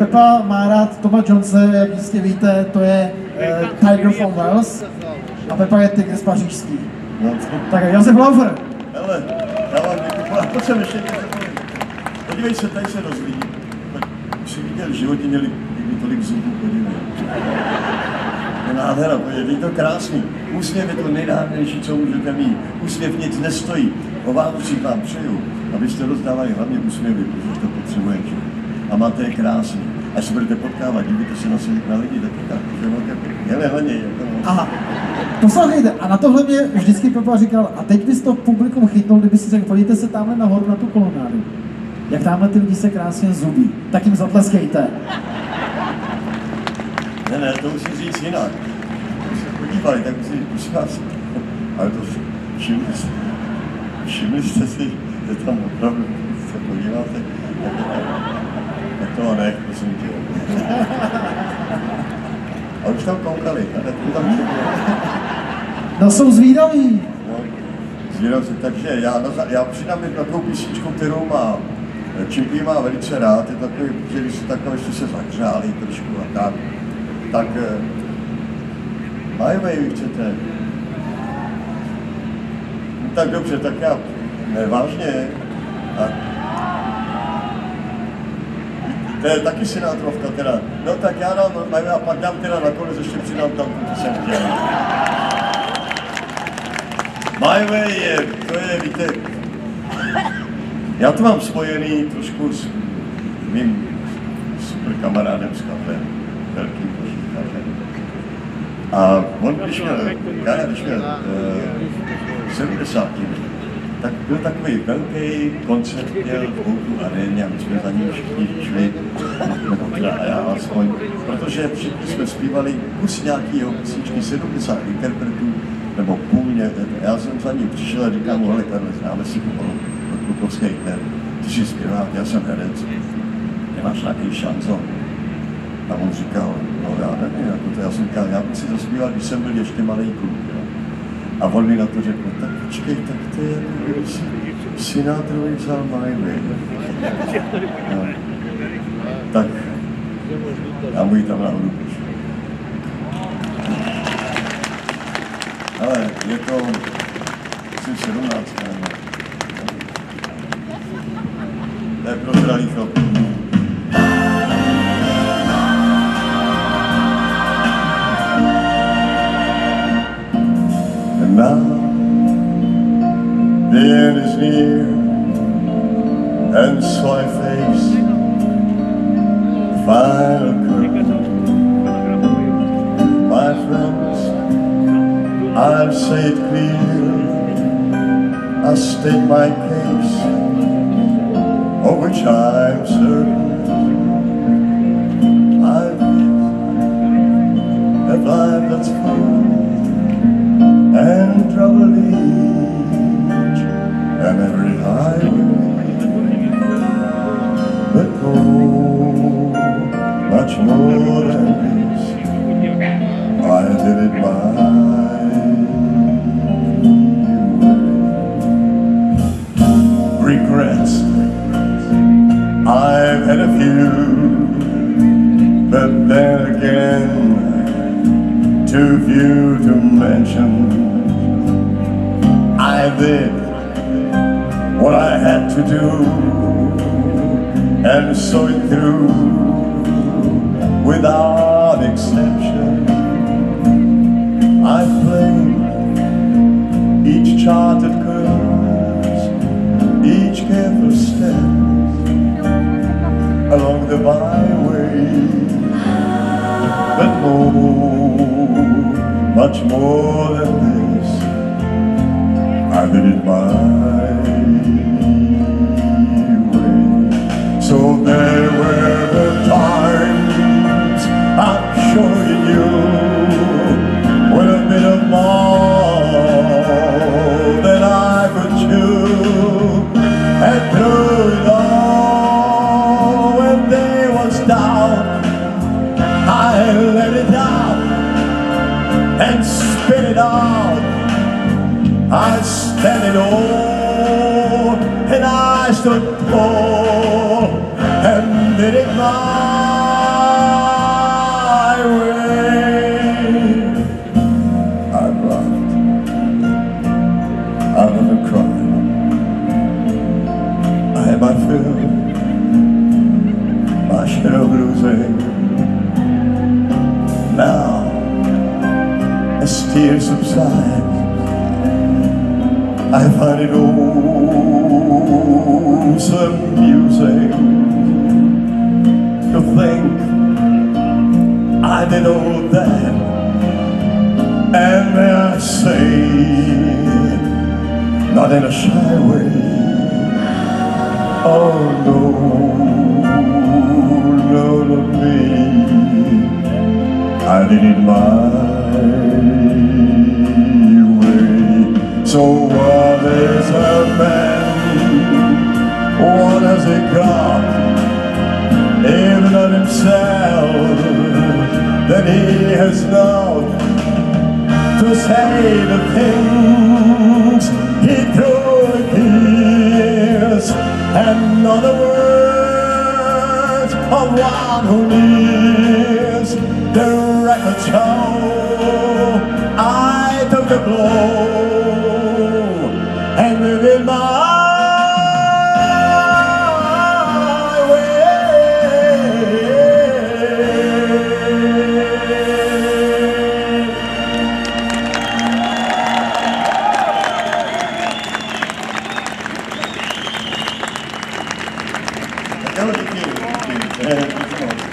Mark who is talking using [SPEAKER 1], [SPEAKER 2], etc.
[SPEAKER 1] Pepa má rád Toma Jonese, jak jistě víte, to je uh, Tiger from Wales a Pepa je tygr z pařížský.
[SPEAKER 2] No,
[SPEAKER 1] Tak Josef Laufer.
[SPEAKER 2] hele, já vám děkuji. A to jsem ještě něco. Podívej se, tady se rozvíjí. Tak už jsi viděl, v životě měli někdy tolik zubů, podívej. Je nádhera, podívej, je to krásný. Úsměv je to nejnádhernější, co můžete mít. Úsměv nic nestojí. O Vánocích vám přeju, abyste rozdávali hlavně úsměvy, protože to potřebujete. A máte je krásný. Až se budete potkávat, dívíte se na, na lidi, tak máte pěkně. Hele, jako no.
[SPEAKER 1] Aha, poslouchejte, a na tohle mě vždycky Pepa říkal, a teď bys to publikum chytnul, kdyby si řekl, podívejte se tamhle nahoru na tu kolonádu. Jak tamhle ty lidi se krásně zubí, tak jim zatleskejte.
[SPEAKER 2] Ne, ne, to musím říct jinak. Když se podívali, tak si, prosím vás, ale to všimli, jste- všimli jste si, že tam opravdu, se podíváte, tak to ne, prosím tě. A už tam koukali, a tak to tam.
[SPEAKER 1] No jsou zvídaví.
[SPEAKER 2] No, zvědav se, takže já, na, já přidám jednu takovou písničku, kterou má Čimpy má velice rád, je takový, že když se takové, ještě se zahřáli trošku a tak, tak eh, My Way vy chcete. No, tak dobře, tak já, ne, vážně, a, to je taky Sinátrovka teda. No tak já dám Way a pak dám teda nakonec ještě přidám tam, co jsem chtěl. My Way je, to je, víte, já to mám spojený trošku s mým super kamarádem z kafe, velkým košíkařem. A on, když měl, já, když měl uh, 70, tak byl takový velký koncert, měl v Houtu aréně a my jsme za ním všichni šli, teda já aspoň, protože všichni jsme zpívali kus nějakýho písničky 70 interpretů, nebo půl mě, já jsem za ním přišel a říkám mu, hele, Karle, známe si pomalu od Bukovských her, ty jsi zpěvák, já jsem herec, nemáš nějaký šanzon? A on říkal, no já nevím, jako to, já jsem říkal, já bych si zaspíval, když jsem byl ještě malý kluk. Jo. A on mi na to řekl, tak počkej, tak to je kdyby si Sinatrovi vzal My Way. No. Tak já mu ji tam nahoru píšu. Ale je to asi 17. nebo? To je pro zralý chlap. Face curtain. My friends, I'll say it clear. I'll state my case, of which I'm certain. I've lived a life that's full and trouble too few to mention. I did what I had to do and saw it through without exception. I played each charted course, each careful step along the byway. But more, much more than this. I've been admired. Spit it out I stand it all, and I stood tall, and did it my tears subside, I find it all so amusing to think I did all that, and may I say, not in a shy way. Oh no, no, me. I did it my So what is a man? What has he got? Even on himself, that he has not to say the things he truly feels, and not the words of one who needs the record show. I took the blow